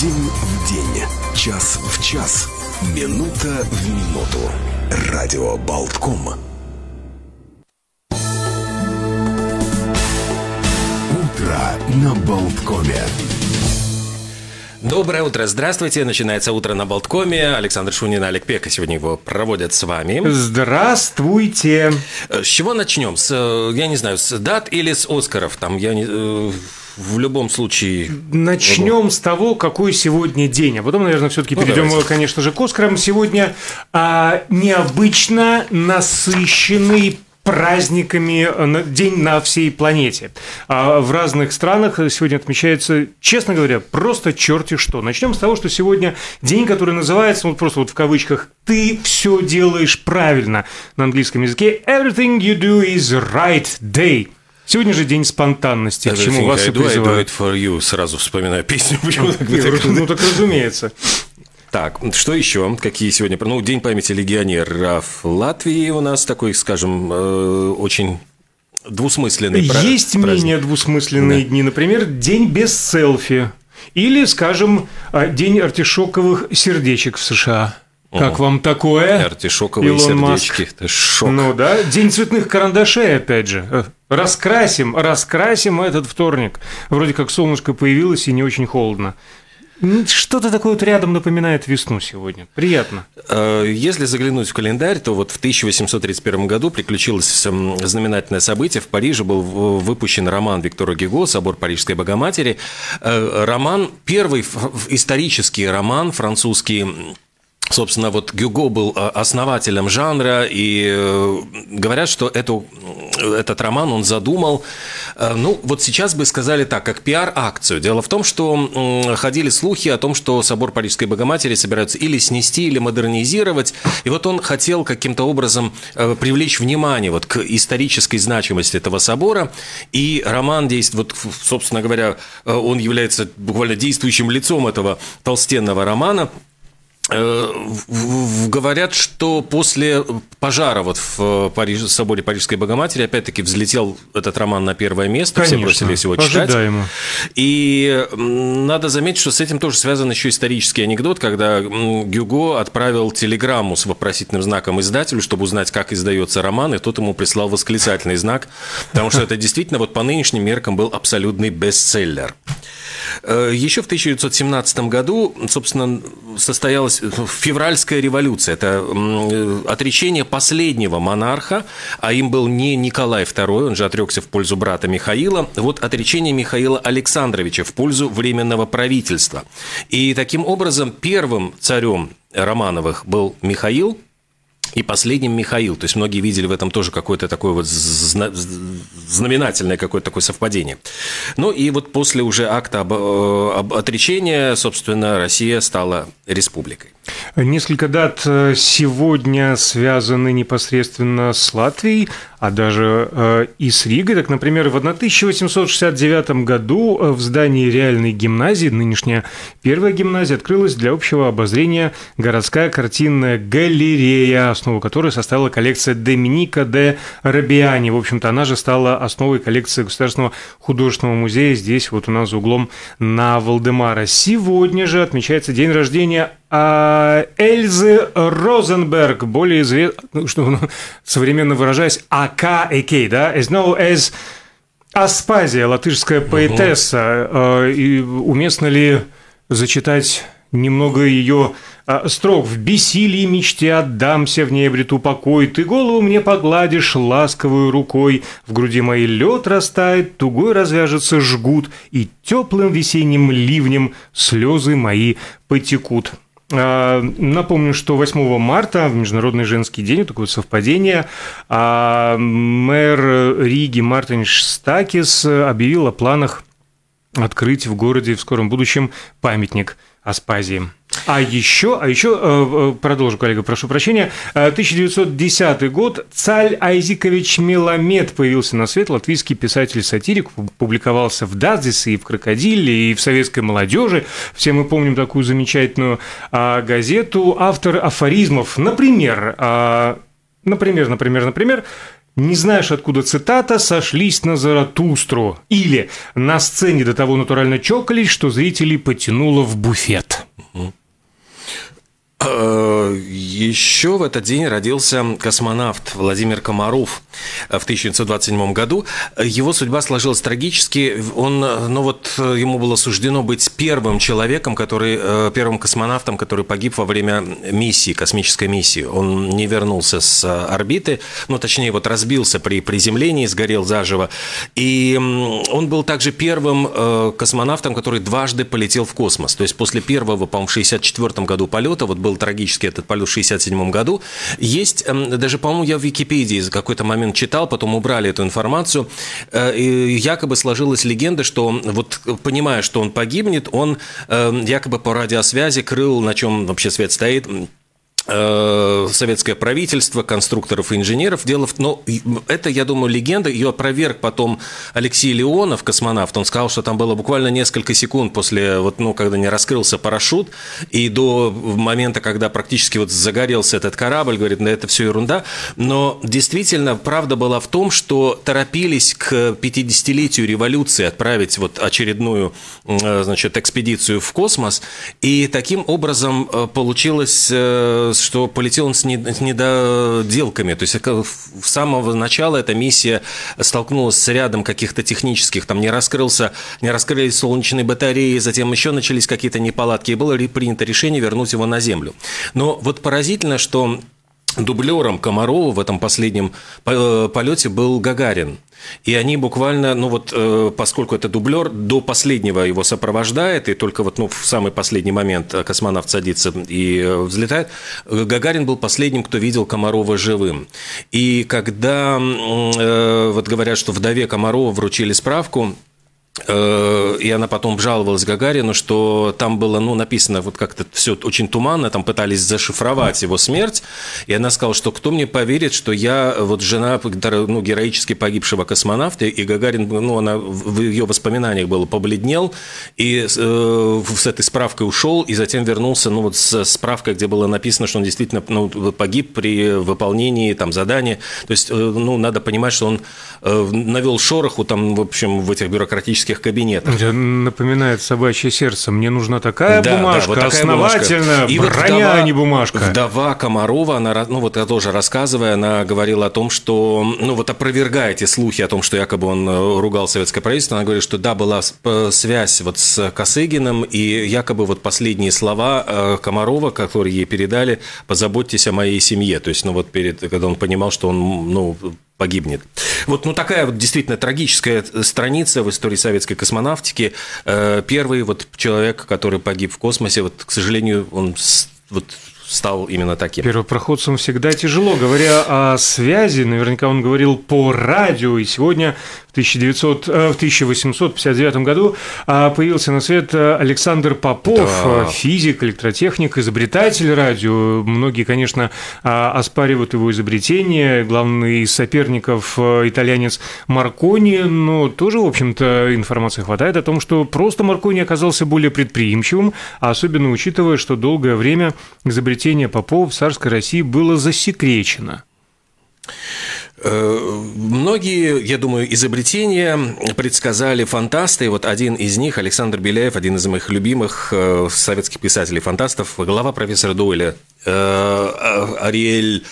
День в день, час в час, минута в минуту. Радио Болтком. Утро на Болткоме. Доброе утро, здравствуйте. Начинается утро на Болткоме. Александр Шунин и Олег Пека сегодня его проводят с вами. Здравствуйте. Э, С чего начнем? С, э, я не знаю, с дат или с Оскаров? Там я не, э, в любом случае... Начнем с того, какой сегодня день, а потом, наверное, все-таки Ну, перейдем, давайте. конечно же, к Оскарам. Сегодня а, необычно насыщенный праздниками э, день на всей планете. А в разных странах сегодня отмечается, честно говоря, просто черти что. Начнем с того, что сегодня день, который называется, вот просто вот в кавычках, «Ты все делаешь правильно» на английском языке. «Everything you do is right day». Сегодня же день спонтанности, к чему Everything вас I и do, I do призываю. it for you. Сразу вспоминаю песню. Почему так вы так- Ну так разумеется. Так, что еще? Какие сегодня? Ну, День памяти легионеров Латвии у нас такой, скажем, э, очень двусмысленный Есть праздник. менее двусмысленные дни, например, день без селфи. Или, скажем, а, день артишоковых сердечек в США. Как вам такое? Артишоковые Илон Маск? сердечки. Это шок. Ну да, день цветных карандашей, опять же. Раскрасим, раскрасим этот вторник. Вроде как солнышко появилось и не очень холодно. Что-то такое вот рядом напоминает весну сегодня. Приятно. Э, Если заглянуть в календарь, то вот в 1831 году приключилось м, знаменательное событие. В Париже был выпущен роман Виктора Гюго «Собор Парижской Богоматери». Э, Роман, первый исторический роман французский, Собственно, вот Гюго был э, основателем жанра, и э, говорят, что эту, этот роман он задумал, э, ну, вот сейчас бы сказали так, как пиар-акцию. Дело в том, что ходили слухи о том, что собор Парижской Богоматери собираются или снести, или модернизировать, и вот он хотел каким-то образом э, привлечь внимание вот к исторической значимости этого собора, и роман действует, вот, собственно говоря, он является буквально действующим лицом этого толстенного романа, Говорят, что после пожара вот в Париж, соборе Парижской Богоматери опять-таки взлетел этот роман на первое место, все Конечно, бросились его читать. ожидаемо. И надо заметить, что с этим тоже связан еще исторический анекдот, когда Гюго отправил телеграмму с вопросительным знаком издателю, чтобы узнать, как издается роман, и тот ему прислал восклицательный знак, потому что это действительно вот по нынешним меркам был абсолютный бестселлер. Э, Еще в 1917 году, собственно, состоялась февральская революция. Это э, отречение последнего монарха, а им был не Николай II, он же отрекся в пользу брата Михаила. Вот отречение Михаила Александровича в пользу Временного правительства. И таким образом первым царем Романовых был Михаил, и последним Михаил. То есть многие видели в этом тоже какое-то такое вот зна- знаменательное какое-то такое совпадение. Ну и вот после уже акта об, э, об отречении, собственно, Россия стала республикой. Несколько дат э, сегодня связаны непосредственно с Латвией, а даже э, и с Ригой. Так, например, в 1869 году э, в здании реальной гимназии, нынешняя первая гимназия, открылась для общего обозрения городская картинная галерея, основу которой составила коллекция Доминика де Рабиани. В общем-то, она же стала основой коллекции Государственного художественного музея здесь, вот у нас за углом на Валдемара. Сегодня же отмечается день рождения а, Эльзы Розенберг, более известно, что ну, современно выражаясь, АК, АК, да, as known as Аспазия, латышская поэтесса. Э, И уместно ли зачитать немного ее а, строк? «В бессилии мечте отдамся, в ней обрету покой, ты голову мне погладишь ласковой рукой, в груди моей лед растает, тугой развяжется жгут, и теплым весенним ливнем слезы мои потекут». А, Напомню, что 8 марта, в Международный женский день, такое вот совпадение, а, мэр Риги Мартин Штакис объявил о планах открыть в городе в скором будущем памятник Аспазии. А еще, а еще, э, э, продолжу, коллега, прошу прощения, Э, 1910 год, Цаль Айзикович Меламед появился на свет, латвийский писатель-сатирик, публиковался в Дазисе и в Крокодиле, и в советской молодежи. Все мы помним такую замечательную а, газету. Автор афоризмов, например, а, например, например, например, Не знаешь, откуда цитата, сошлись на Заратустру. Или на сцене до того натурально чокались, что зрителей потянуло в буфет. Э, Еще в этот день родился космонавт Владимир Комаров в 1927 году. Его судьба сложилась трагически. Он, ну вот, ему было суждено быть первым человеком, который, э, первым космонавтом, который погиб во время миссии, космической миссии. Он не вернулся с орбиты, ну, точнее, вот разбился при приземлении, сгорел заживо. И он был также первым э, космонавтом, который дважды полетел в космос. То есть после первого, по-моему, в 1964 году полета, вот был трагический этот полет в 1967 году. Есть, эм, даже, по-моему, я в Википедии за какой-то момент читал, потом убрали эту информацию. Э, якобы сложилась легенда, что вот понимая, что он погибнет, он эм, якобы по радиосвязи крыл, на чем вообще свет стоит, советское правительство, конструкторов и инженеров. Дело в... Но это, я думаю, легенда. Ее опроверг потом Алексей Леонов, космонавт. Он сказал, что там было буквально несколько секунд после, вот, ну, когда не раскрылся парашют, и до момента, когда практически вот загорелся этот корабль, говорит, да это все ерунда. Но действительно, правда была в том, что торопились к 50-летию революции отправить вот очередную, э, значит, экспедицию в космос, и таким образом э, получилось что полетел он с недоделками. То есть с самого начала эта миссия столкнулась с рядом каких-то технических, там не раскрылся, не раскрылись солнечные батареи, затем еще начались какие-то неполадки, и было принято решение вернуть его на Землю. Но вот поразительно, что дублером Комарова в этом последнем э, полете был Гагарин. И они буквально, ну вот, э, поскольку это дублер, до последнего его сопровождает, и только вот ну, в самый последний момент космонавт садится и э, взлетает, Гагарин был последним, кто видел Комарова живым. И когда вот говорят, что вдове Комарова вручили справку, Э, и она потом жаловалась Гагарину, что там было, ну, написано вот как-то все очень туманно, там пытались зашифровать его смерть, и она сказала, что кто мне поверит, что я вот жена, ну, героически погибшего космонавта, и Гагарин, ну, она в ее воспоминаниях было, побледнел, и э, с этой справкой ушел, и затем вернулся, ну, вот с справкой, где было написано, что он действительно ну, погиб при выполнении там задания, то есть, э, ну, надо понимать, что он э, навел шороху там, в общем, в этих бюрократических юридических кабинетах. Напоминает собачье сердце. Мне нужна такая да, бумажка, да, вот основательно, бумажка. И броня, вдова, а не бумажка. Вдова Комарова, она, ну вот я тоже рассказывая, она говорила о том, что, ну вот опровергая эти слухи о том, что якобы он э, ругал советское правительство, она говорит, что да, была связь вот с Косыгиным, и якобы вот последние слова э, Комарова, которые ей передали, позаботьтесь о моей семье. То есть, ну вот перед, когда он понимал, что он, ну, погибнет. Вот ну, такая вот действительно трагическая страница в истории советской космонавтики. Э, первый вот человек, который погиб в космосе, вот, к сожалению, он вот стал именно таким. Первопроходцам всегда тяжело. Говоря о связи, наверняка он говорил по радио, и сегодня в, 1900, э, в 1859 году а, появился на свет э, Александр Попов, да. Э, физик, электротехник, изобретатель радио. Многие, конечно, а, оспаривают его изобретение. Главный из соперников итальянец Маркони, но тоже, в общем-то, информации хватает о том, что просто Маркони оказался более предприимчивым, особенно учитывая, что долгое время изобретение Попова в царской России было засекречено. Э, многие, я думаю, изобретения предсказали фантасты. Вот один из них, Александр Беляев, один из моих любимых э, советских писателей-фантастов, глава профессора Дуэля, э, Ариэль,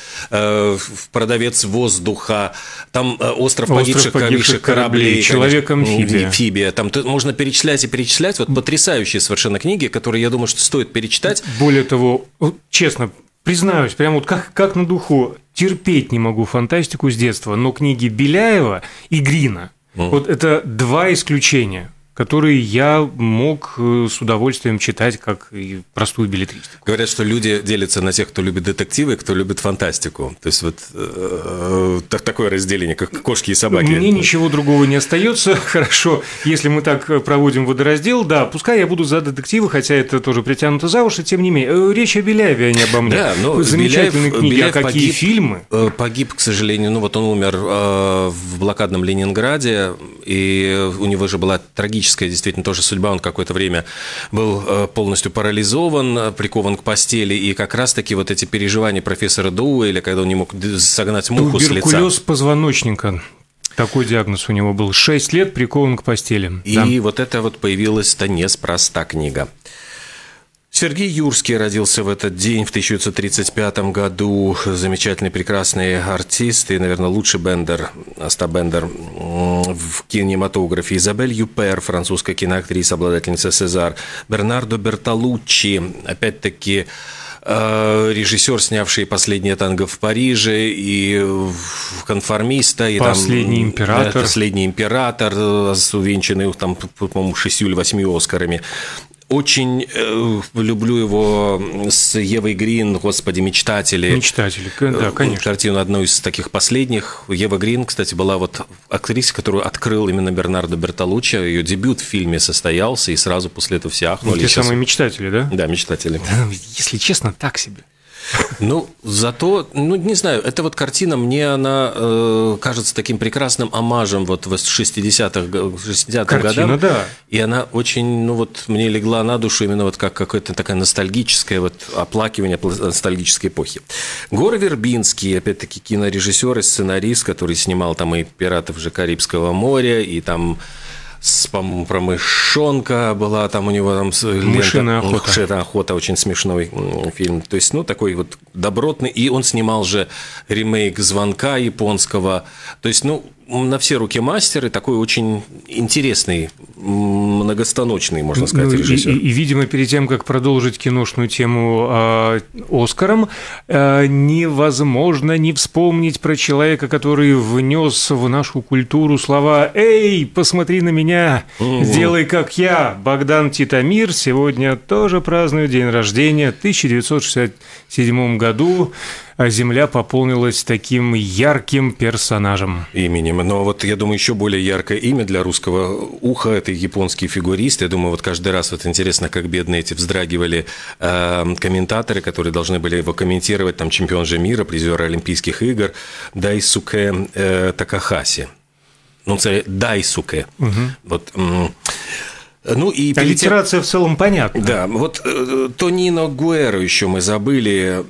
продавец воздуха, там остров, остров погибших, погибших кораблей, человек-амфибия. Амфибия. Там можно перечислять и перечислять. Вот потрясающие совершенно книги, которые, я думаю, что стоит перечитать. Более того, честно, признаюсь, прямо вот как, как на духу, терпеть не могу фантастику с детства, но книги Беляева и Грина mm. вот это два исключения которые я мог э, с удовольствием читать, как и простую билетристику. Говорят, что люди делятся на тех, кто любит детективы, и кто любит фантастику. То есть вот э, такое разделение, как кошки и собаки. Мне ничего другого не остается. Хорошо, если мы так проводим водораздел, да, пускай я буду за детективы, хотя это тоже притянуто за уши, тем не менее. Э, речь о Беляеве, а не обо мне. Да, но Замечательные Беляев, книги, Беляев а какие погиб, фильмы? Э, погиб, к сожалению, ну вот он умер в блокадном Ленинграде, и у него же была трагическая трагическая действительно тоже судьба. Он какое-то время был э, полностью парализован, прикован к постели, и как раз-таки вот эти переживания профессора Дуэля, когда он не мог согнать муху с лица. Туберкулез позвоночника. Такой диагноз у него был. Шесть лет прикован к постели. И да. вот это вот появилась-то неспроста книга. Сергей Юрский родился в этот день, в 1935 году. Замечательный, прекрасный артист и, наверное, лучший бендер, Аста Бендер в кинематографе. Изабель Юпер, французская киноактриса, обладательница Сезар. Бернардо Бертолуччи, опять-таки, э, режиссер, снявший «Последнее танго в Париже» и «Конформиста». И «Последний там, император». «Последний император», э, увенчанный, там, по-моему, шестью или восьми «Оскарами». Очень э, люблю его с Евой Грин, господи, «Мечтатели». «Мечтатели», да, конечно. Картину одну из таких последних. Ева Грин, кстати, была вот актриса, которую открыл именно Бернардо Бертолуччи. Ее дебют в фильме состоялся, и сразу после этого все ахнули. Те самые «Мечтатели», да? Да, «Мечтатели». Если честно, так себе. Ну, зато, ну, не знаю, эта вот картина, мне она э, кажется таким прекрасным омажем вот в 60-х 60 годам. да. И она очень, ну, вот мне легла на душу именно вот как какое-то такое ностальгическое вот оплакивание ностальгической эпохи. Гора Вербинский, опять-таки, кинорежиссер и сценарист, который снимал там и «Пиратов же Карибского моря», и там с, про мышонка была там у него там Мышиная охота. Мышиная охота, очень смешной фильм. То есть, ну, такой вот добротный. И он снимал же ремейк «Звонка» японского. То есть, ну, на все руки мастер и такой очень интересный, многостаночный, можно сказать, ну, режиссер. И, и, и, видимо, перед тем, как продолжить киношную тему э, Оскаром, э, невозможно не вспомнить про человека, который внес в нашу культуру слова «Эй, посмотри на меня, сделай как я». Богдан Титамир сегодня тоже празднует день рождения в 1967 году Земля пополнилась таким ярким персонажем. Именем. Но вот я думаю, еще более яркое имя для русского уха – это японский фигурист. Я думаю, вот каждый раз вот интересно, как бедные эти вздрагивали э, комментаторы, которые должны были его комментировать, там чемпион же мира, призер Олимпийских игр Дайсуке э, Такахаси. Ну, це Дайсуке. Угу. Вот, ну и Аллитерация в целом понятна. Да, вот э, Тонино Гуэро еще мы забыли,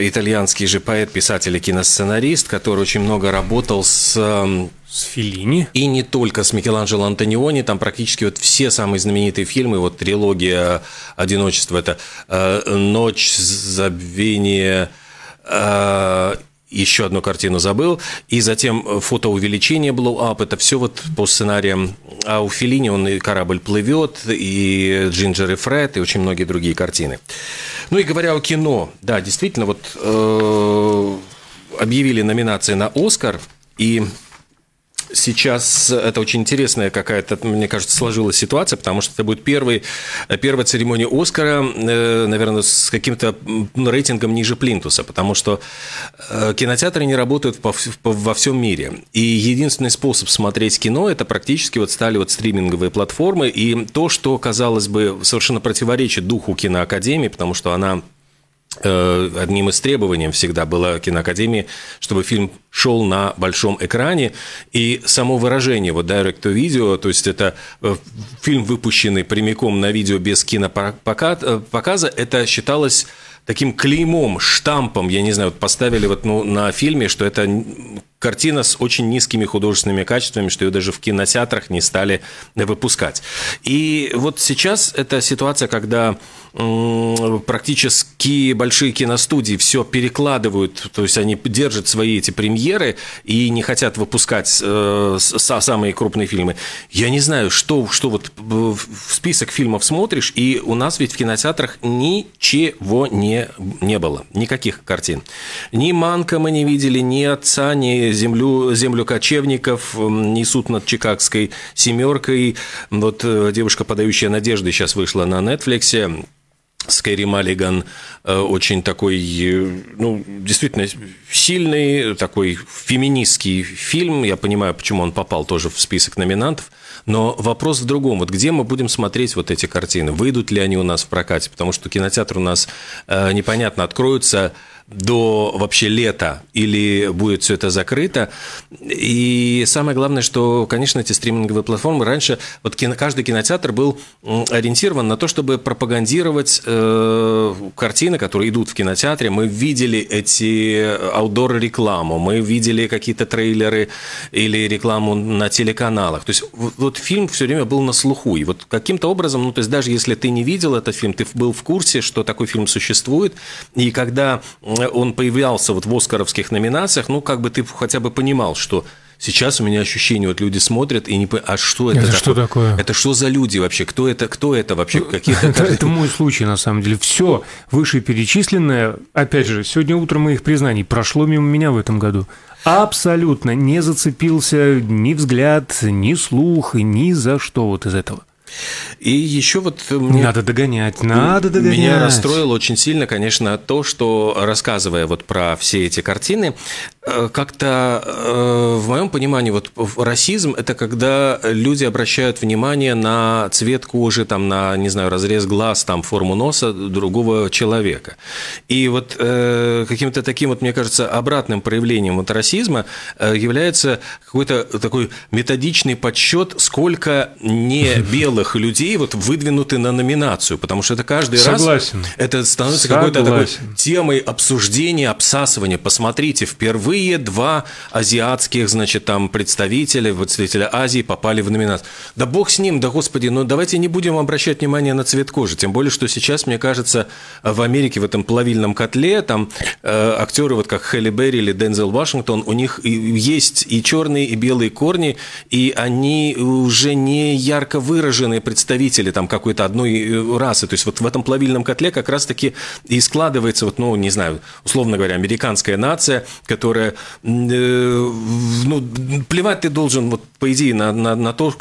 итальянский же поэт, писатель и киносценарист, который очень много работал с с Филини. И не только с Микеланджело Антониони, там практически вот все самые знаменитые фильмы, вот трилогия «Одиночество» – это э, «Ночь забвения», э, еще одну картину забыл, и затем фотоувеличение Blow Up, это все вот по сценариям. А у Филини он и корабль плывет, и Джинджер и Фред, и очень многие другие картины. Ну и говоря о кино, да, действительно, вот э, объявили номинации на Оскар, и сейчас это очень интересная какая-то, мне кажется, сложилась ситуация, потому что это будет первый, первая церемония Оскара, э, наверное, с каким-то рейтингом ниже Плинтуса, потому что э, кинотеатры не работают во всем мире. И единственный способ смотреть кино – это практически вот стали вот стриминговые платформы, и то, что, казалось бы, совершенно противоречит духу киноакадемии, потому что она одним из требований всегда было киноакадемии, чтобы фильм шел на большом экране, и само выражение вот direct to video, то есть это э, фильм, выпущенный прямиком на видео без кинопоказа, э, это считалось таким клеймом, штампом, я не знаю, вот поставили вот ну, на фильме, что это картина с очень низкими художественными качествами, что ее даже в кинотеатрах не стали выпускать. И вот сейчас эта ситуация, когда практически большие киностудии все перекладывают, то есть они держат свои эти премьеры и не хотят выпускать э, самые крупные фильмы. Я не знаю, что, что вот в список фильмов смотришь, и у нас ведь в кинотеатрах ничего не, не было, никаких картин. Ни «Манка» мы не видели, ни «Отца», ни «Землю, землю кочевников», ни «Суд над Чикагской семеркой». Вот э, «Девушка, подающая надежды» сейчас вышла на Netflix. Скэри Маллиган э, очень такой, э, ну, действительно сильный, такой феминистский фильм. Я понимаю, почему он попал тоже в список номинантов. Но вопрос в другом. Вот где мы будем смотреть вот эти картины? Выйдут ли они у нас в прокате? Потому что кинотеатр у нас непонятно откроются до вообще лета или будет все это закрыто. И самое главное, что, конечно, эти стриминговые платформы раньше, вот кино, каждый кинотеатр был ориентирован на то, чтобы пропагандировать э, картины, которые идут в кинотеатре. Мы видели эти аутдор-рекламу, мы видели какие-то трейлеры или рекламу на телеканалах. То есть вот, вот фильм все время был на слуху. И вот каким-то образом, ну то есть даже если ты не видел этот фильм, ты был в курсе, что такой фильм существует. И когда он появлялся вот в оскаровских номинациях, ну, как бы ты хотя бы понимал, что Сейчас у меня ощущение, вот люди смотрят и не понимают, а что это, это такое? что такое? Это что за люди вообще? Кто это? Кто это вообще? Какие-то это, это мой случай на самом деле. Все вышеперечисленное, опять же, сегодня утром моих признаний прошло мимо меня в этом году. Абсолютно не зацепился ни взгляд, ни слух, ни за что вот из этого. И еще вот... Мне, надо догонять, надо догонять. Меня расстроило очень сильно, конечно, то, что, рассказывая вот про все эти картины, э, как-то э, в моем понимании вот расизм – это когда люди обращают внимание на цвет кожи, там, на, не знаю, разрез глаз, там, форму носа другого человека. И вот э, каким-то таким, вот, мне кажется, обратным проявлением вот расизма является какой-то такой методичный подсчет, сколько не белых белых людей вот выдвинуты на номинацию, потому что это каждый Согласен. раз это становится какой-то такой темой обсуждения, обсасывания. Посмотрите, впервые два азиатских, значит, там представителя, представителя Азии попали в номинацию. Да бог с ним, да господи, но давайте не будем обращать внимание на цвет кожи. Тем более, что сейчас, мне кажется, в Америке в этом плавильном котле там э, актеры вот как Хелли Берри или Дензел Вашингтон, у них есть и черные, и белые корни, и они уже не ярко выражены определенные представители там какой-то одной э, расы. То есть вот в этом плавильном котле как раз-таки и складывается, вот, ну, не знаю, условно говоря, американская нация, которая, э, ну, плевать ты должен, вот, по идее, на, на, на то,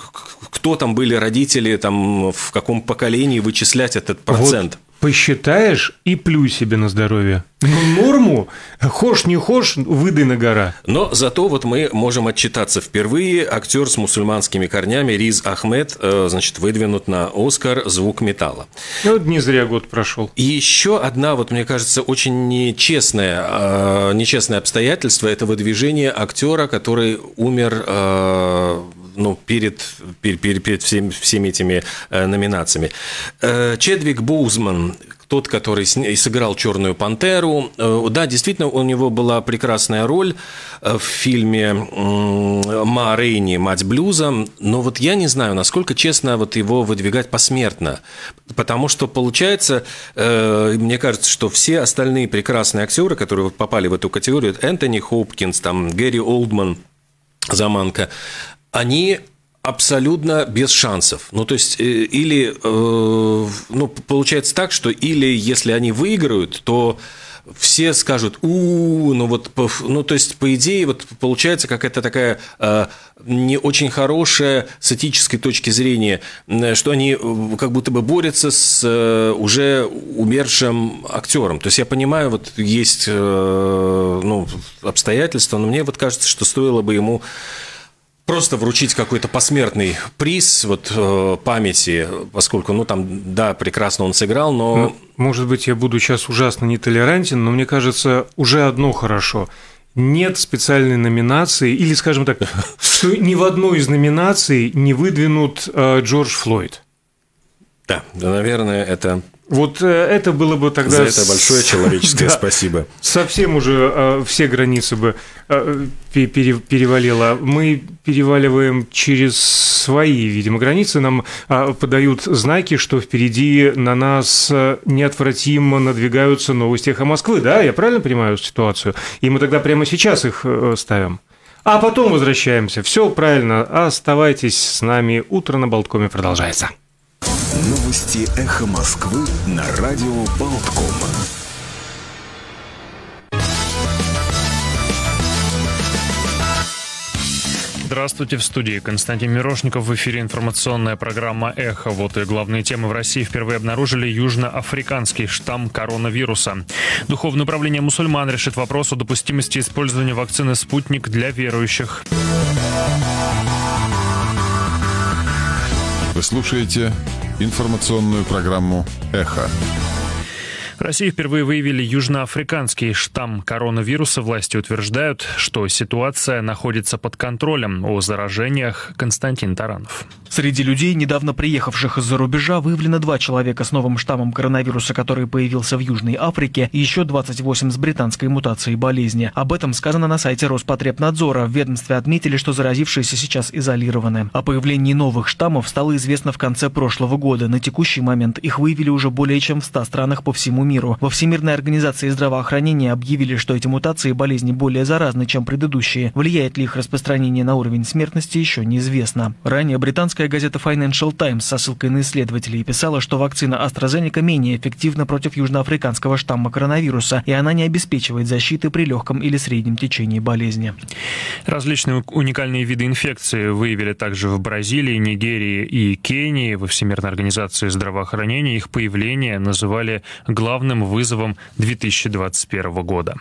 кто там были родители, там, в каком поколении вычислять этот процент. Вот посчитаешь и плюй себе на здоровье. Ну, норму, хошь не хошь, выдай на гора. Но зато вот мы можем отчитаться. Впервые актер с мусульманскими корнями Риз Ахмед, э, значит, выдвинут на Оскар «Звук металла». Ну, вот не зря год прошел. И еще одна, вот мне кажется, очень нечестное, э, нечестное обстоятельство – это выдвижение актера, который умер э, ну, перед, перед, перед всеми, всеми этими э, номинациями. Э, Чедвик Боузман, тот, который сыграл «Черную пантеру». Э, да, действительно, у него была прекрасная роль в фильме «Ма Рейни. Мать блюза», но вот я не знаю, насколько честно вот его выдвигать посмертно, потому что получается, мне кажется, что все остальные прекрасные актеры, которые попали в эту категорию, Энтони Хопкинс, там, Гэри Олдман, Заманка, они абсолютно без шансов. Ну, то есть, э, или, э, ну, получается так, что или если они выиграют, то все скажут, у, ну вот, ну то есть по идее вот получается какая-то такая э, не очень хорошая с этической точки зрения, что они как будто бы борются с э, уже умершим актером. То есть я понимаю, вот есть э, ну, обстоятельства, но мне вот кажется, что стоило бы ему просто вручить какой-то посмертный приз вот э, памяти, поскольку, ну, там, да, прекрасно он сыграл, но... Ну, может быть, я буду сейчас ужасно нетолерантен, но мне кажется, уже одно хорошо. Нет специальной номинации, или, скажем так, что ни в одной из номинаций не выдвинут э, Джордж Флойд. Да, да, наверное, это вот э, это было бы тогда... За это большое человеческое да, спасибо. Совсем уже э, все границы бы э, пере, перевалило. Мы переваливаем через свои, видимо, границы. Нам э, подают знаки, что впереди на нас неотвратимо надвигаются новости «Эхо Москвы». Да, я правильно понимаю ситуацию? И мы тогда прямо сейчас их ставим. А потом возвращаемся. Все правильно. Оставайтесь с нами. Утро на Болткоме продолжается. Новости «Эхо Москвы» на радио Болтком. Здравствуйте, в студии Константин Мирошников. В эфире информационная программа «Эхо». Вот и главные темы в России впервые обнаружили южноафриканский штамм коронавируса. Духовное управление мусульман решит вопрос о допустимости использования вакцины «Спутник» для верующих. Вы слушаете информационную программу «Эхо». В России впервые выявили южноафриканский штамм коронавируса. Власти утверждают, что ситуация находится под контролем. О заражениях Константин Таранов. Среди людей, недавно приехавших из-за рубежа, выявлено два человека с новым штаммом коронавируса, который появился в Южной Африке, и еще 28 с британской мутацией болезни. Об этом сказано на сайте Роспотребнадзора. В ведомстве отметили, что заразившиеся сейчас изолированы. О появлении новых штаммов стало известно в конце прошлого года. На текущий момент их выявили уже более чем в 100 странах по всему миру. Во Всемирной организации здравоохранения объявили, что эти мутации болезни более заразны, чем предыдущие. Влияет ли их распространение на уровень смертности, еще неизвестно. Ранее Британская газета Financial Times со ссылкой на исследователей писала, что вакцина AstraZeneca менее эффективна против южноафриканского штамма коронавируса, и она не обеспечивает защиты при легком или среднем течении болезни. Различные уникальные виды инфекции выявили также в Бразилии, Нигерии и Кении. Во Всемирной организации здравоохранения их появление называли главным вызовом 2021 года.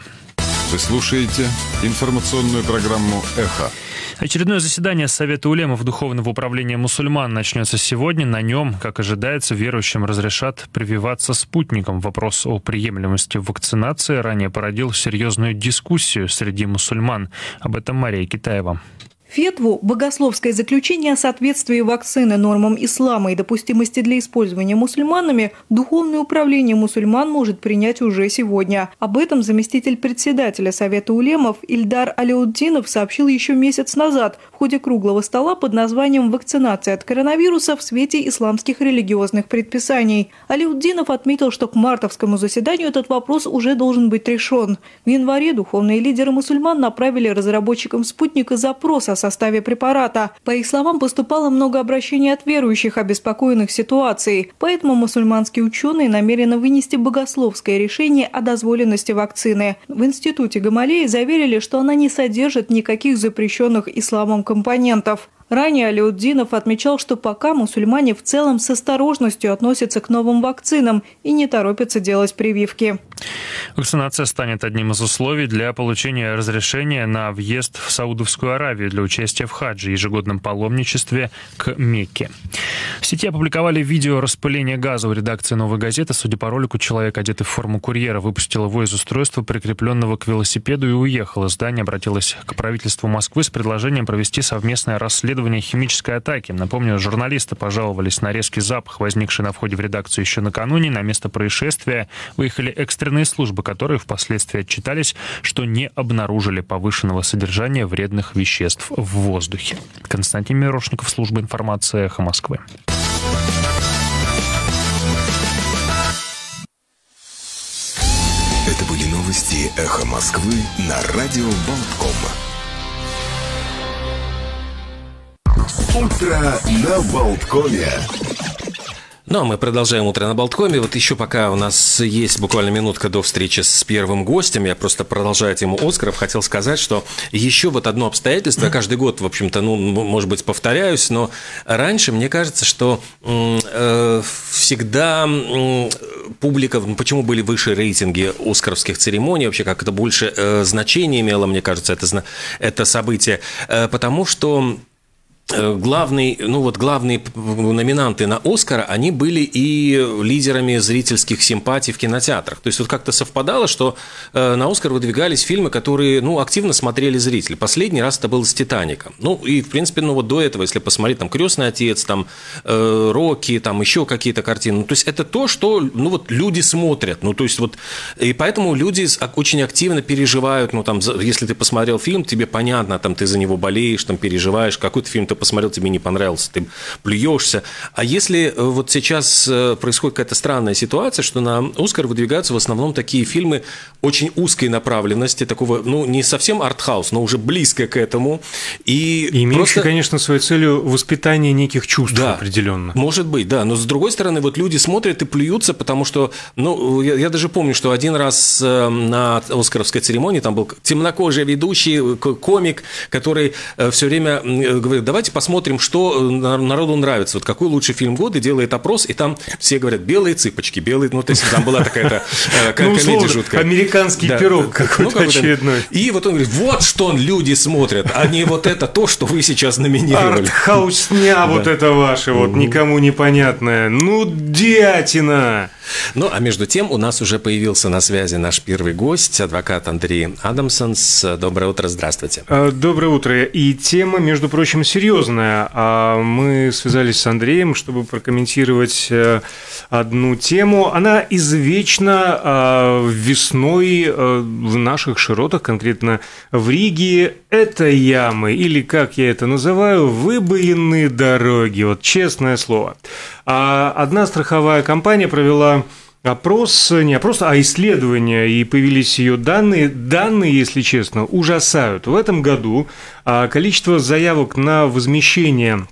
Вы слушаете информационную программу «Эхо». Очередное заседание Совета улемов Духовного управления мусульман начнется сегодня. На нем, как ожидается, верующим разрешат прививаться спутником. Вопрос о приемлемости вакцинации ранее породил серьезную дискуссию среди мусульман. Об этом Мария Китаева. Фетву – богословское заключение о соответствии вакцины нормам ислама и допустимости для использования мусульманами Духовное управление мусульман может принять уже сегодня. Об этом заместитель председателя Совета улемов Ильдар Алиуддинов сообщил еще месяц назад в ходе круглого стола под названием «Вакцинация от коронавируса в свете исламских религиозных предписаний». Алиуддинов отметил, что к мартовскому заседанию этот вопрос уже должен быть решен. В январе духовные лидеры мусульман направили разработчикам спутника запрос о составе препарата. По их словам, поступало много обращений от верующих, обеспокоенных ситуацией. Поэтому мусульманские ученые намерены вынести богословское решение о дозволенности вакцины. В институте Гамалеи заверили, что она не содержит никаких запрещенных исламом компонентов. Ранее Алиуддинов отмечал, что пока мусульмане в целом с осторожностью относятся к новым вакцинам и не торопятся делать прививки. Вакцинация станет одним из условий для получения разрешения на въезд в Саудовскую Аравию для участия в хадже, ежегодном паломничестве к Мекке. В сети опубликовали видео распыления газа у редакции «Новой газеты». Судя по ролику, человек, одетый в форму курьера, выпустил его из устройства, прикрепленного к велосипеду, и уехал. Издание обратилось к правительству Москвы с предложением провести совместное расследование химической атаки. Напомню, журналисты пожаловались на резкий запах, возникший на входе в редакцию еще накануне. На место происшествия выехали экстренные службы, которые впоследствии отчитались, что не обнаружили повышенного содержания вредных веществ в воздухе. Константин Мирошников, служба информации «Эхо Москвы». Это были новости «Эхо Москвы» на радио Болтком. Утро на Болткоме. Ну, а мы продолжаем утро на Болткоме. Вот еще пока у нас есть буквально минутка до встречи с первым гостем, я просто продолжаю тему Оскаров, хотел сказать, что еще вот одно обстоятельство, каждый год, в общем-то, ну, может быть, повторяюсь, но раньше мне кажется, что э, всегда э, публика, почему были выше рейтинги оскаровских церемоний, вообще как это больше э, значения имело, мне кажется, это, это событие, э, потому что главный, ну вот главные номинанты на Оскара, они были и лидерами зрительских симпатий в кинотеатрах. То есть вот как-то совпадало, что э, на Оскар выдвигались фильмы, которые, ну, активно смотрели зрители. Последний раз это был с «Титаником». Ну, и, в принципе, ну, вот до этого, если посмотреть, там, «Крестный отец», там, э, «Рокки», там, еще какие-то картины. Ну, то есть это то, что, ну, вот люди смотрят. Ну, то есть вот, и поэтому люди очень активно переживают, ну, там, если ты посмотрел фильм, тебе понятно, там, ты за него болеешь, там, переживаешь, какой-то фильм ты посмотрел, тебе не понравился, ты плюешься. А если э, вот сейчас э, происходит какая-то странная ситуация, что на Оскар выдвигаются в основном такие фильмы очень узкой направленности, такого, ну, не совсем артхаус, но уже близко к этому. И Имеющий, просто... конечно, своей целью воспитание неких чувств да, определенно. Может быть, да. Но с другой стороны, вот люди смотрят и плюются, потому что, ну, я, я даже помню, что один раз э, на Оскаровской церемонии там был темнокожий ведущий, комик, который все время говорит, давайте давайте посмотрим, что народу нравится. Вот какой лучший фильм года, делает опрос, и там все говорят «белые цыпочки», «белые...» Ну, то есть там была такая-то комедия жуткая. Американский пирог какой-то очередной. И вот он говорит, вот что люди смотрят, а не вот это то, что вы сейчас номинировали. Артхаусня вот это ваше, вот никому непонятное. Ну, дятина! Ну, а между тем у нас уже появился на связи наш первый гость, адвокат Андрей Адамсон. Доброе утро, здравствуйте. А, доброе утро. И тема, между прочим, серьезная. А мы связались с Андреем, чтобы прокомментировать э, одну тему. Она извечна а, весной э, в наших широтах, конкретно в Риге. Это ямы, или, как я это называю, выбоенные дороги. Вот честное слово. Одна страховая компания провела опрос, не опрос, а исследование, и появились ее данные. Данные, если честно, ужасают. В этом году а, количество заявок на возмещение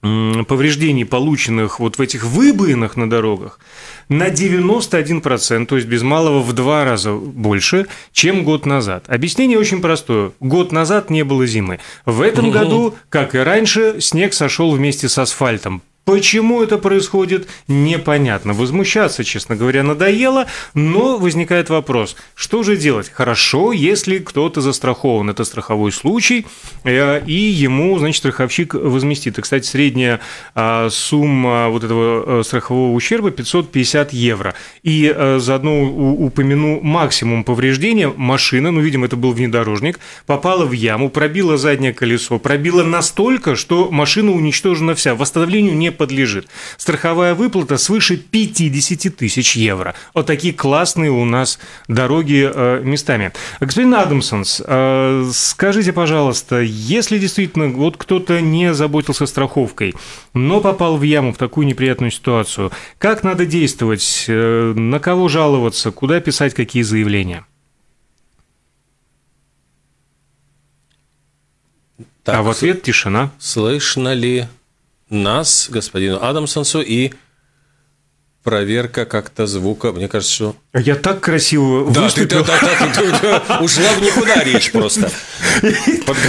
повреждений, полученных вот в этих выбоинах на дорогах, на 91%, то есть без малого в два раза больше, чем год назад. Объяснение очень простое. Год назад не было зимы. В этом году, как и раньше, снег сошел вместе с асфальтом. Почему это происходит, непонятно. Возмущаться, честно говоря, надоело, но возникает вопрос, что же делать? Хорошо, если кто-то застрахован, это страховой случай, э, и ему, значит, страховщик возместит. И, кстати, средняя а, сумма вот этого э, страхового ущерба 550 евро. И э, заодно упомяну максимум повреждения. Машина, ну, видимо, это был внедорожник, попала в яму, пробила заднее колесо, пробила настолько, что машина уничтожена вся. Восстановлению не подлежит. Страховая выплата свыше 50 тысяч евро. Вот такие классные у нас дороги э, местами. Господин Адамсонс, э, скажите, пожалуйста, если действительно вот кто-то не заботился страховкой, но попал в яму, в такую неприятную ситуацию, как надо действовать, э, на кого жаловаться, куда писать какие заявления? Так, а в ответ тишина. Слышно ли нас, господину Адамсонсу, и проверка как-то звука. Мне кажется, что я так красиво да, выступил. Да, да, да, да, ушла в никуда речь просто.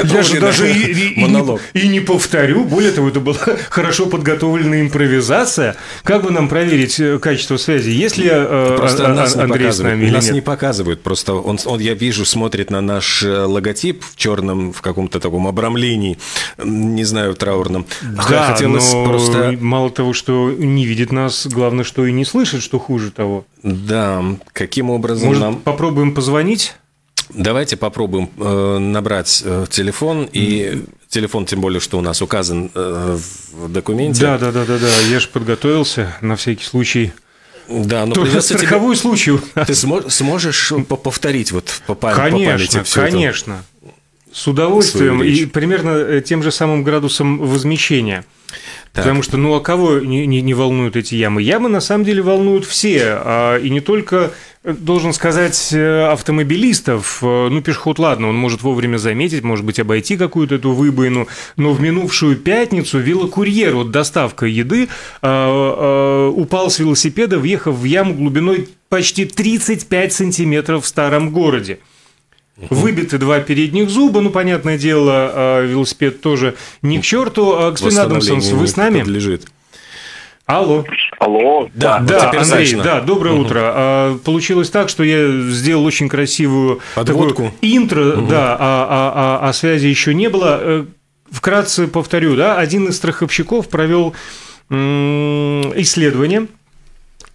Я же даже и, монолог. И, и не повторю. Более того, это была хорошо подготовленная импровизация. Как бы нам проверить э, качество связи? Если э, просто а, нас Андрей не с нами Нас нет? не показывают. Просто он, он, я вижу, смотрит на наш э, логотип в черном, в каком-то таком обрамлении, не знаю, траурном. Да, Хотелось но просто... мало того, что не видит нас, главное, что и не слышит, что хуже того. Да, каким образом Может, нам... попробуем позвонить? Давайте попробуем э, набрать э, телефон и телефон, тем более, что у нас указан э, в документе. Да, да, да, да, да. Я же подготовился на всякий случай. Да, но Только страховой тебе... случай. Ты сможешь повторить вот по, пам... конечно, по памяти все Конечно, это? С удовольствием и примерно э, тем же самым градусом возмещения. Так. Потому что, ну, а кого не, не, не волнуют эти ямы? Ямы, на самом деле, волнуют все, а, и не только, э, должен сказать, э, автомобилистов. Э, ну, пешеход, ладно, он может вовремя заметить, может быть, обойти какую-то эту выбоину, но в минувшую пятницу велокурьер, вот доставка еды, а, а, упал с велосипеда, въехав в яму глубиной почти 35 сантиметров в старом городе. Выбиты два передних зуба, ну, понятное дело, а, велосипед тоже не к черту. А, господин Адамсон, вы с нами? Подлежит. Алло. Алло. Да, да, Андрей, значно. да, доброе угу. утро. А, получилось так, что я сделал очень красивую Подводку. интро, угу. да, а, а, а, а связи еще не было. Э, вкратце повторю, да, один из страховщиков провел исследование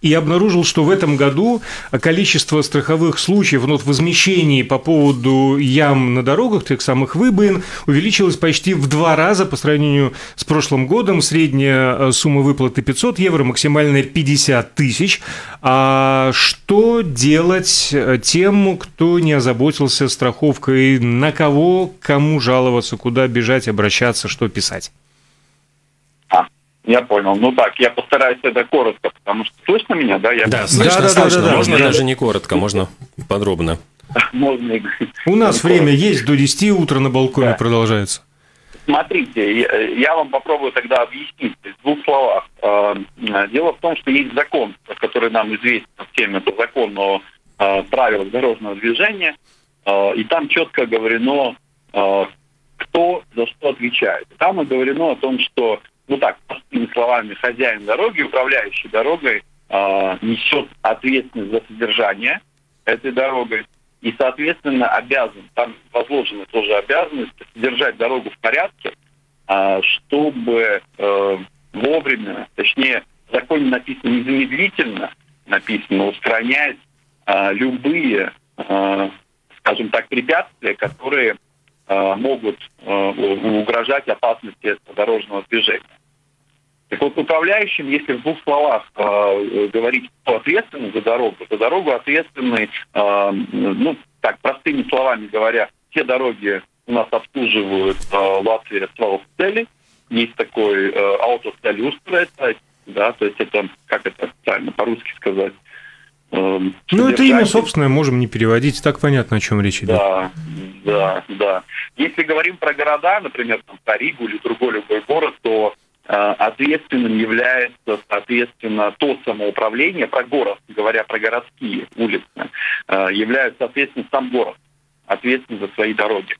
и обнаружил, что в этом году количество страховых случаев ну, возмещений по поводу ям на дорогах, тех самых выбоин, увеличилось почти в два раза по сравнению с прошлым годом. Средняя э, сумма выплаты 500 евро, максимальная 50 тысяч. А что делать э, тем, кто не озаботился страховкой? На кого, кому жаловаться, куда бежать, обращаться, что писать? Я понял. Ну так, я постараюсь это коротко, потому что слышно меня, да? Я... Да, слышно, да, слышно. Да, да, можно да, даже не коротко, можно подробно. Можно. У нас время есть, до 10 утра на балконе продолжается. Смотрите, я вам попробую тогда объяснить в двух словах. Э, дело в том, что есть закон, который нам известен всем, это закон о э, правилах дорожного движения, и там четко говорено, кто за что отвечает. Там оговорено о том, что, ну так, простыми словами, хозяин дороги, управляющий дорогой, э, несет ответственность за содержание этой дорогой и, соответственно, обязан, там возложена тоже обязанность содержать дорогу в порядке, э, чтобы э, вовремя, точнее, в законе написано незамедлительно, написано устранять э, любые, э, скажем так, препятствия, которые могут э, угрожать опасности дорожного движения. Так вот, управляющим, если в двух словах э, говорить, кто ответственный за дорогу, за дорогу ответственны, э, ну, так, простыми словами говоря, все дороги у нас обслуживают э, Латвия Свалстели, есть такой э, аутостелюстер, да, то есть это, как это правильно по-русски сказать, Эм, ну, это имя собственное, можем не переводить, так понятно, о чем речь идет. Да, да, да. Если говорим про города, например, там, про Ригу или другой любой город, то э, ответственным является, соответственно, то самоуправление, про город, говоря про городские улицы, э, является ответственным сам город, ответственным за свои дороги.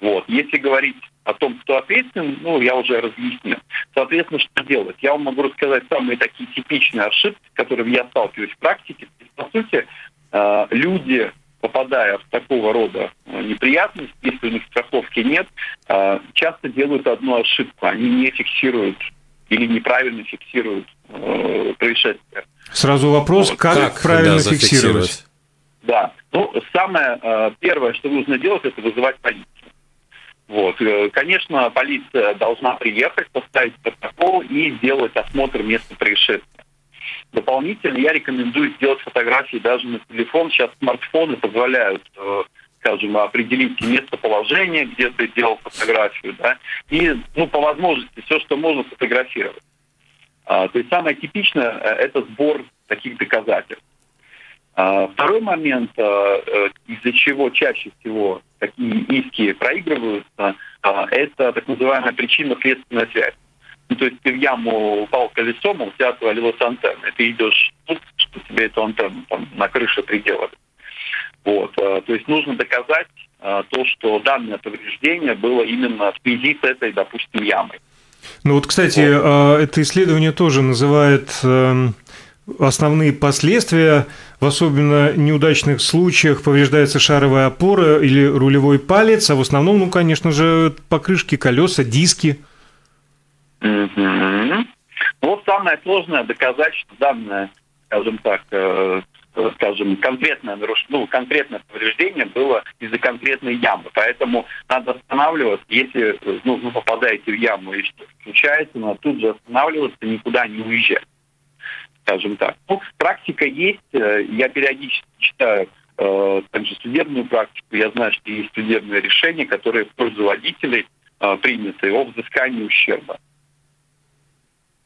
Вот. Если говорить о том, кто ответственен, ну, я уже разъяснил. Соответственно, что делать? Я вам могу рассказать самые такие типичные ошибки, с которыми я сталкиваюсь в практике. По сути, э, люди, попадая в такого рода э, неприятности, если у них страховки нет, э, часто делают одну ошибку. Они не фиксируют или неправильно фиксируют происшествие. Сразу вопрос, вот, как, как правильно да, фиксировать? Да. Ну, самое первое, что нужно делать, это вызывать полицию. Вот. Э, конечно, полиция должна приехать, поставить протокол и сделать осмотр места происшествия. Дополнительно я рекомендую сделать фотографии даже на телефон. Сейчас смартфоны позволяют, э, скажем, определить местоположение, где ты делал фотографию, да, и, ну, по возможности, все, что можно фотографировать. А, то есть самое типичное э, – это сбор таких доказательств. А, второй момент, из-за чего чаще всего такие иски проигрываются, а, это так называемая причинно-следственная связь. Ну, то есть ты в яму упал колесом, а у тебя отвалилась антенна. И ты идешь тут, что тебе эту антенну там, на крыше приделали. Вот. А, то есть нужно доказать а, то, что данное повреждение было именно в связи с этой, допустим, ямой. Ну вот, кстати, вот. это исследование тоже называет эм, основные последствия, в особенно неудачных случаях повреждается шаровая опора или рулевой палец, а в основном, ну, конечно же, покрышки, колеса, диски. Mm-hmm. Вот самое сложное доказать, что данное, скажем так, э, скажем, конкретное нарушение, ну, конкретное повреждение было из-за конкретной ямы. Поэтому надо останавливаться, если ну, вы попадаете в яму и случается, надо тут же останавливаться, никуда не уезжать скажем так. Ну, практика есть, э, я периодически читаю э, также судебную практику, я знаю, что есть судебные решения, которые в пользу водителей э, приняты о взыскании ущерба.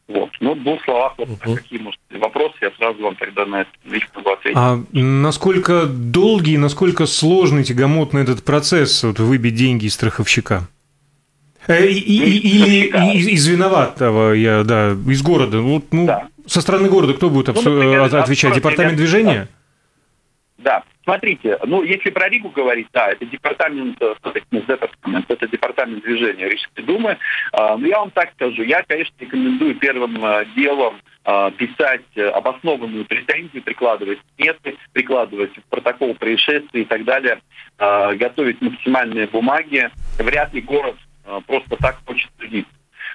Вот. Ну, в двух словах, вот угу. какие, может, вопросы, я сразу вам тогда на это лично ответить. А насколько долгий, насколько сложный, тягомотный этот процесс, вот выбить деньги из страховщика? Э, или из, виноватого, я, да, из города. Ну, ну. Со стороны города кто будет ну, например, отвечать? Департамент движения? Да. Смотрите, ну, если про Ригу говорить, да, это департамент, э, департамент это департамент движения Рижской думы. А, но я вам так скажу, я, конечно, рекомендую первым э, делом а, писать обоснованную претензию, прикладывать сметы, прикладывать протокол происшествия и так далее, а, готовить максимальные бумаги. Вряд ли город просто так хочет судить.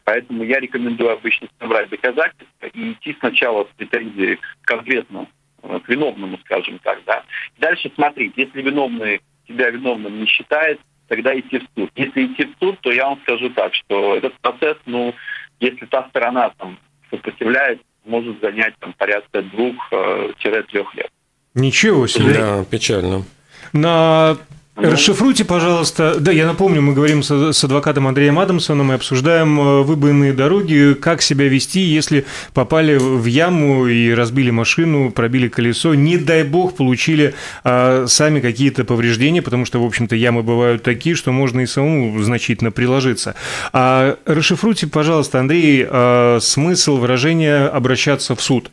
Поэтому я рекомендую обычно собрать доказательства и идти сначала с претензией конкретно э, к виновному, скажем так, да. Дальше смотреть, если виновный себя виновным не считает, тогда идти в суд. Если идти в суд, то я вам скажу так, что этот процесс, ну, если та сторона там сопротивляется, может занять там порядка двух-трех лет. Ничего себе. Да, печально. На. Расшифруйте, пожалуйста. Да, я напомню, мы говорим с, с адвокатом Андреем Адамсоном и обсуждаем э, выбранные дороги, как себя вести, если попали в яму и разбили машину, пробили колесо, не дай бог получили а, сами какие-то повреждения, потому что, в общем-то, ямы бывают такие, что можно и самому значительно приложиться. А, расшифруйте, пожалуйста, Андрей, а, смысл выражения обращаться в суд.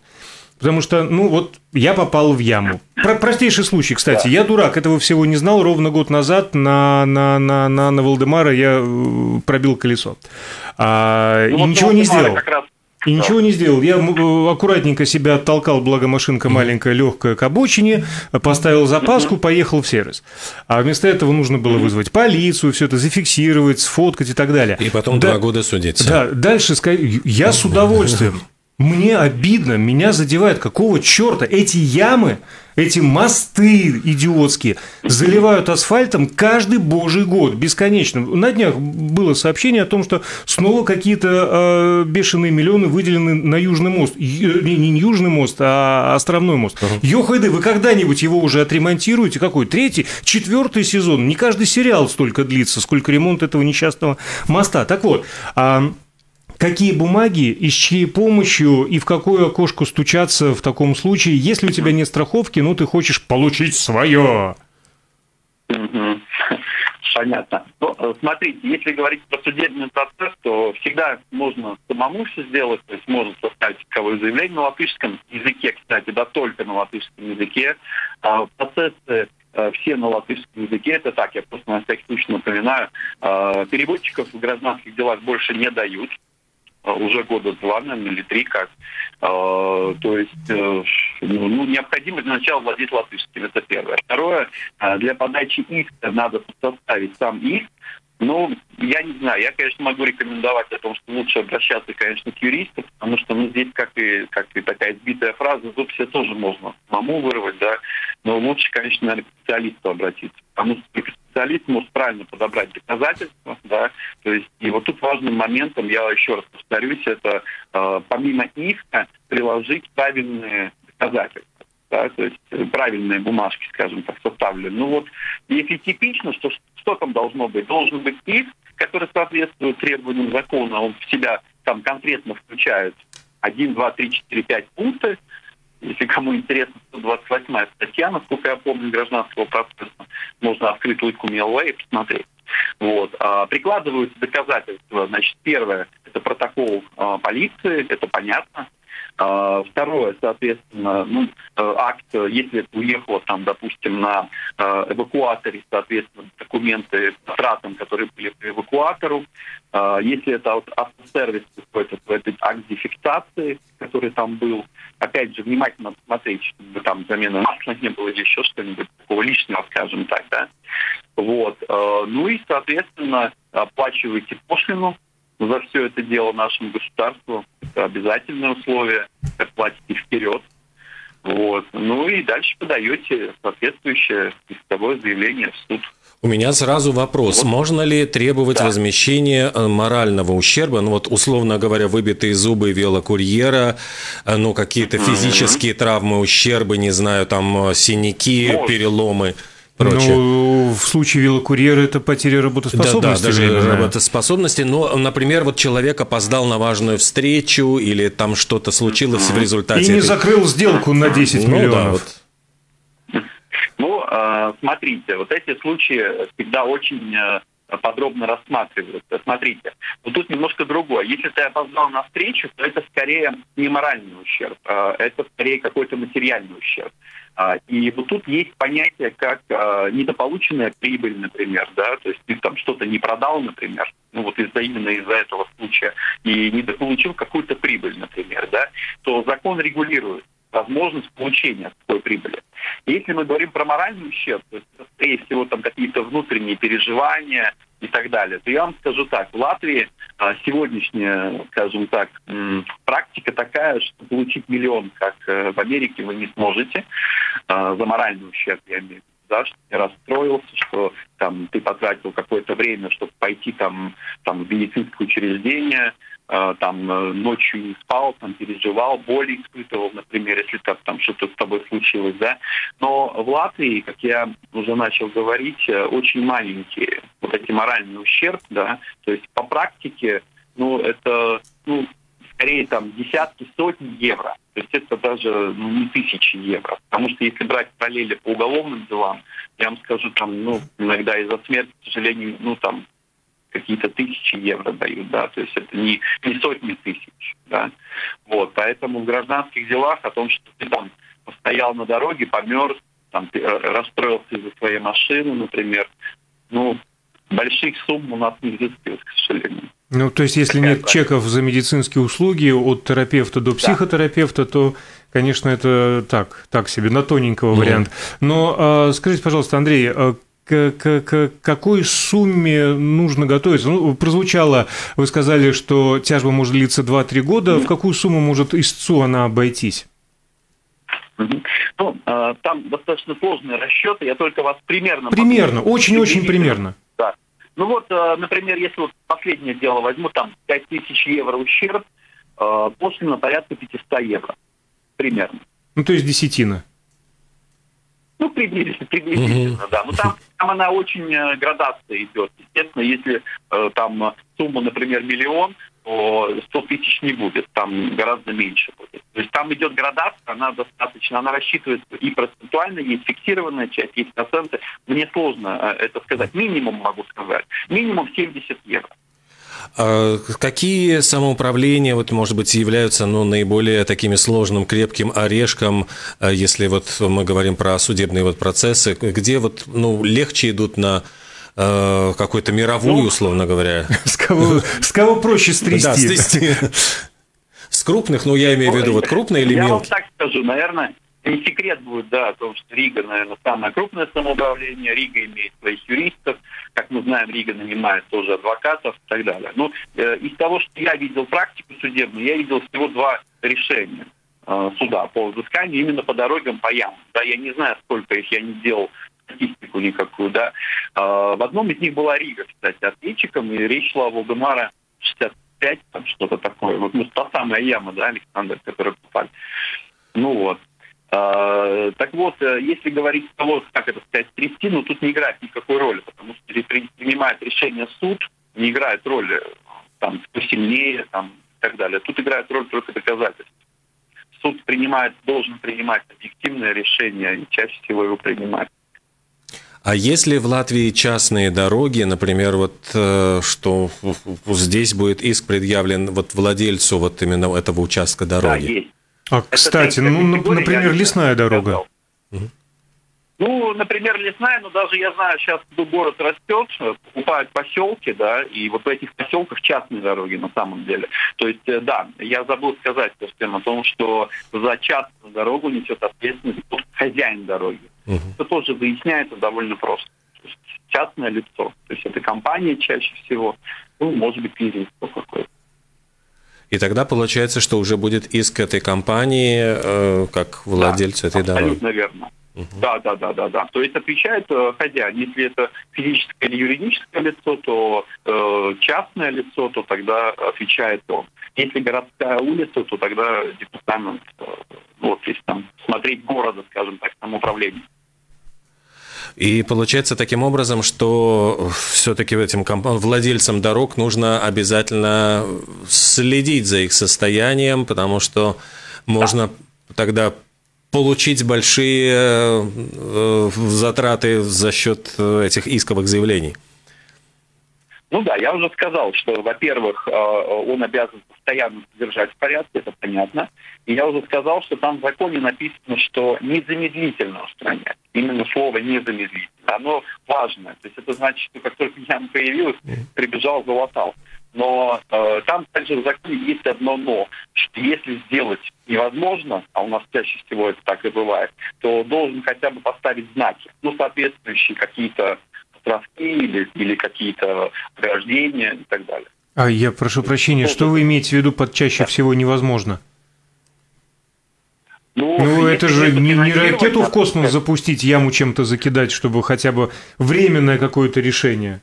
Потому что, ну вот, я попал в яму. про простейший случай, кстати. Да. Я дурак, этого всего не знал. Ровно год назад на, на, на, на, на Валдемара я э, пробил колесо. А, ну, и вот ничего не сделал. Как раз и ничего не сделал. Я аккуратненько себя оттолкал, благо машинка маленькая, легкая к обочине, поставил запаску, поехал в сервис. А вместо этого нужно было вызвать полицию, все это зафиксировать, сфоткать и так далее. И потом да, два года судиться. Да, дальше я с удовольствием мне обидно, меня задевает, какого черта эти ямы, эти мосты идиотские заливают асфальтом каждый божий год, бесконечно. На днях было сообщение о том, что снова какие-то э, бешеные миллионы выделены на Южный мост. Не, не Южный мост, а Островной мост. Uh-huh. Ёхайды, вы когда-нибудь его уже отремонтируете? Какой? Третий? Четвертый сезон? Не каждый сериал столько длится, сколько ремонт этого несчастного моста. Так вот, а какие бумаги и с чьей помощью и в какое окошко стучаться в таком случае, если у тебя нет страховки, но ты хочешь получить свое. Понятно. Ну, смотрите, если говорить про судебный процесс, то всегда можно самому все сделать, то есть можно составить исковое заявление на латышском языке, кстати, да, только на латышском языке. А процессы э, все на латышском языке, это так, я просто на всякий случай напоминаю, э, переводчиков в гражданских делах больше не дают, уже года два, наверное, или три как. Э, то есть э, ну, ну, необходимо для начала владеть латышским, это первое. Второе, для подачи иска надо составить сам иск, ну, я не знаю, я, конечно, могу рекомендовать о том, что лучше обращаться, конечно, к юристу, потому что, ну, здесь, как и, как и такая сбитая фраза, зуб все тоже можно самому вырвать, да, но лучше, конечно, наверное, к специалисту обратиться, потому что специалист может правильно подобрать доказательства, да, то есть, и вот тут важным моментом, я еще раз повторюсь, это э, помимо иска приложить правильные доказательства да, то есть правильные бумажки, скажем так, составлены. Ну вот, если типично, что что там должно быть? Должен быть иск, который соответствует требованиям закона, он в себя там конкретно включает 1, 2, 3, 4, 5 пунктов, если кому интересно, 128 статья, насколько я помню, гражданского процесса, можно открыть лыку МЛВ и посмотреть. Вот. А, прикладываются доказательства. Значит, первое – это протокол а, полиции, это понятно. А, второе, соответственно, ну, э, акт, если это уехало, там, допустим, на э, эвакуаторе, соответственно, документы с тратам, которые были по эвакуатору. Если это автосервис какой-то, то это акт дефектации, который там был. Опять же, внимательно смотреть, чтобы там замена масла не было или еще что-нибудь такого лишнего, скажем так, да. Вот. Э, ну и, соответственно, оплачиваете пошлину за все это дело нашему государству. Это обязательное условие, как платите вперед. Вот. Ну и дальше подаете соответствующее исковое заявление в суд. У меня сразу вопрос. Вот. Можно ли требовать да. возмещения э, морального ущерба? Ну вот, условно говоря, выбитые зубы велокурьера, э, ну какие-то физические mm-hmm. травмы, ущербы, не знаю, там э, синяки, Может. переломы прочее. Ну, в случае велокурьера это потеря работоспособности. Да, да, даже работоспособности. Но, например, вот человек опоздал на важную встречу или там что-то случилось в результате. И не этой... закрыл сделку на 10 ну, миллионов. Да, вот. Ну, а, смотрите, вот эти случаи всегда очень э, подробно рассматриваются. Смотрите, вот тут немножко другое. Если ты опоздал на встречу, то это скорее не моральный ущерб, а это скорее какой-то материальный ущерб. А, и вот тут есть понятие как а, недополученная прибыль, например, да, то есть ты там что-то не продал, например, ну вот из-за именно из-за этого случая, и недополучил какую-то прибыль, например, да, то закон регулирует возможность получения такой прибыли. Если мы говорим про моральный ущерб, то есть, скорее всего, там какие-то внутренние переживания и так далее, то я вам скажу так, в Латвии а, сегодняшняя, скажем так, практика такая, что получить миллион, как э, в Америке, вы не сможете. А, за моральный ущерб, я имею в виду да, что ты расстроился, что там ты потратил какое-то время, чтобы пойти там, там в медицинское учреждение, там э, ночью не спал, там переживал, боли испытывал, например, если там, там что-то с тобой случилось, да. Но в Латвии, как я уже начал говорить, э, очень маленькие вот эти моральные ущерб, да, то есть по практике, ну, это, ну, скорее там десятки, сотни евро. То есть это даже ну, не тысячи евро. Потому что если брать параллели по уголовным делам, я вам скажу, там, ну, иногда из-за смерти, к сожалению, ну, там, какие-то тысячи евро дают, да, то есть это не, не сотни тысяч, да. Вот, поэтому в гражданских делах о том, что ты там постоял на дороге, померз, там расстроился из-за своей машины, например. Ну, больших сумм у нас не взыскивают, к сожалению. Ну, то есть, если Такая нет чеков за медицинские услуги от терапевта до психотерапевта, да. то, конечно, это так, так себе, на тоненького mm вариант. Но а, скажите, пожалуйста, Андрей, а к, к, к какой сумме нужно готовиться? Ну, прозвучало, вы сказали, что тяжба может длиться 2-3 года. В какую сумму может истцу она обойтись? Ну, а, там достаточно сложные расчеты, я только вас примерно... Примерно, очень-очень примерно. Да. Ну вот, а, например, если вот последнее дело возьму, там 5000 евро ущерб, а, пошлина порядка 500 евро. Примерно. Ну, то есть десятина. Ну, приблизительно, приблизительно, mm-hmm. да. Но там, там она очень э, градация идет. Естественно, если э, там сумма, например, миллион, то 100 тысяч не будет, там гораздо меньше будет. То есть там идет градация, она достаточно, она рассчитывается и процентуально, есть фиксированная часть, есть проценты. Мне сложно э, это сказать. Минимум могу сказать. Минимум 70 евро. А какие самоуправления, вот, может быть, являются ну, наиболее такими сложным, крепким орешком, а если вот мы говорим про судебные вот процессы, где вот ну, легче идут на э, какую-то мировую, ну, условно говоря? С кого, с кого проще стрясти? Да, стрясти. С крупных, ну, я имею в виду, вот крупные или мелкие? Я вам так скажу, наверное, не секрет будет, да, о том, что Рига, наверное, самое крупное самоуправление. Рига имеет своих юристов. Как мы знаем, Рига нанимает тоже адвокатов и так далее. Но э, из того, что я видел практику судебную, я видел всего два решения э, суда по взысканию именно по дорогам, по ямам. Да, я не знаю, сколько их, я не делал статистику никакую, да. Э, в одном из них была Рига, кстати, ответчиком, и речь шла о Волгомара 65, там что-то такое. Вот ну, та самая яма, да, Александр, который попали. Ну вот. А, так вот, э, если говорить о того, как это сказать, трясти, ну тут не играет никакой роли, потому что принимает решение суд, не играет роли там, кто сильнее там, и так далее. Тут играет роль только доказательства. Суд принимает, должен принимать объективное решение, и чаще всего его принимает. А если в Латвии частные дороги, например, вот э, что здесь будет иск предъявлен вот владельцу вот именно этого участка дороги? Да, есть. А, кстати, ну, например, лесная дорога. Ну, например, лесная, но даже я знаю, сейчас город растет, покупают поселки, да, и вот в этих поселках частные дороги на самом деле. То есть, э, да, я забыл сказать совсем о том, что за частную дорогу несет ответственность хозяин дороги. Угу. Это тоже выясняется довольно просто. То есть, частное лицо, то есть это компания чаще всего, ну, может быть, физическое какое-то. И тогда получается, что уже будет иск этой компании э, как владельцу да, этой дороги. Абсолютно верно. Угу. Да, да, да, да, да. То есть отвечает э, хозяин. Если это физическое или юридическое лицо, то э, частное лицо, то тогда отвечает он. Если городская улица, то тогда департамент, э, вот если там смотреть города, скажем так, самоуправление. И получается таким образом, что все-таки этим владельцам дорог нужно обязательно следить за их состоянием, потому что можно да. тогда получить большие э, затраты за счет этих исковых заявлений. Ну да, я уже сказал, что, во-первых, э, он обязан постоянно содержать в порядке, это понятно. И я уже сказал, что там в законе написано, что незамедлительно устранять. Слово незамедлительно. Оно важное. То есть это значит, что как только я появилась, прибежал, залатал. Но э, там также в законе есть одно но, что если сделать невозможно, а у нас чаще всего это так и бывает, то должен хотя бы поставить знаки, ну, соответствующие какие-то островки или, или какие-то ограждения и так далее. А я прошу прощения, что вы имеете в виду под чаще всего невозможно? Ну, ну это же не, не ракету в космос запустить, яму чем-то закидать, чтобы хотя бы временное какое-то решение.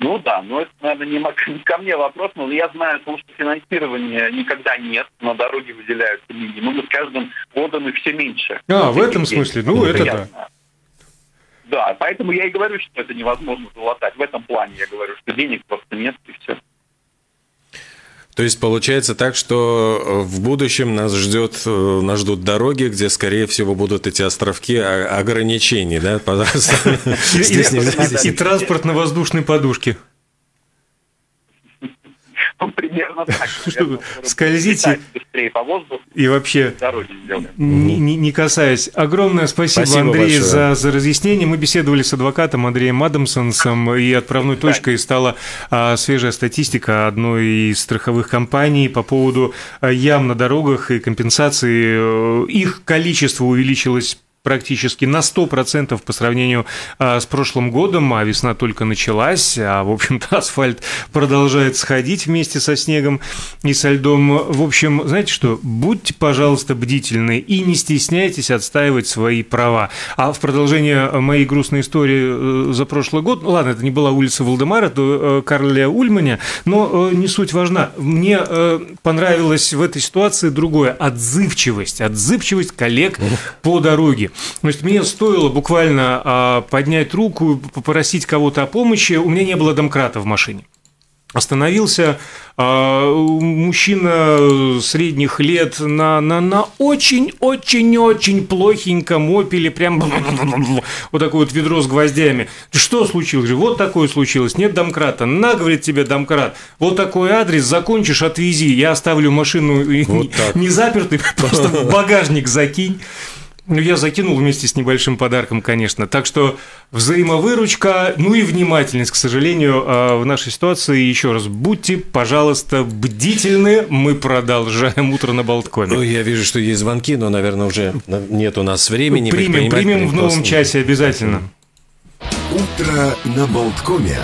Ну да, но это, наверное, не, не ко мне вопрос, но я знаю, потому что финансирования никогда нет, на дороге выделяются минимум, и с каждым годом их все меньше. А, в этом смысле, ну это, это да. Да, поэтому я и говорю, что это невозможно залатать. В этом плане я говорю, что денег просто нет, и все. То есть получается так, что э, в будущем нас ждет, э, нас ждут дороги, где, скорее всего, будут эти островки ограничений, да, пожалуйста. И транспортно-воздушные подушки. Примерно так. Что скользите быстрее по воздуху. И вообще, не, не, не касаясь. Огромное спасибо, спасибо Андрей, за, за разъяснение. Мы беседовали с адвокатом Андреем Адамсонсом, и отправной точкой стала а, свежая статистика одной из страховых компаний по поводу а, ям на дорогах и компенсации. Их количество увеличилось практически на 100% по сравнению а, с прошлым годом, а весна только началась, а, в общем-то, асфальт продолжает сходить вместе со снегом и со льдом. В общем, знаете что, будьте, пожалуйста, бдительны и не стесняйтесь отстаивать свои права. А в продолжение моей грустной истории э, за прошлый год, ну ладно, это не была улица Валдемара, это Карля Ульманя, но э, не суть важна. Мне э, понравилось в этой ситуации другое – отзывчивость, отзывчивость коллег по дороге. Значит, мне стоило буквально а, поднять руку, попросить кого-то о помощи. У меня не было домкрата в машине. Остановился а, мужчина средних лет на, на, на очень-очень-очень плохеньком опеле, прям вот такое вот ведро с гвоздями. Что случилось? Вот такое случилось. Нет домкрата. На, говорит тебе домкрат. Вот такой адрес, закончишь, отвези. Я оставлю машину вот не запертой, просто в багажник закинь. Ну, я закинул вместе с небольшим подарком, конечно. Так что взаимовыручка, ну и внимательность, к сожалению, а, в нашей ситуации. Еще раз, будьте, пожалуйста, бдительны. Мы продолжаем утро на Болткоме. Ну, я вижу, что есть звонки, но, наверное, уже нет у нас времени. Примем, примем в новом часе обязательно. Утро на Болткоме.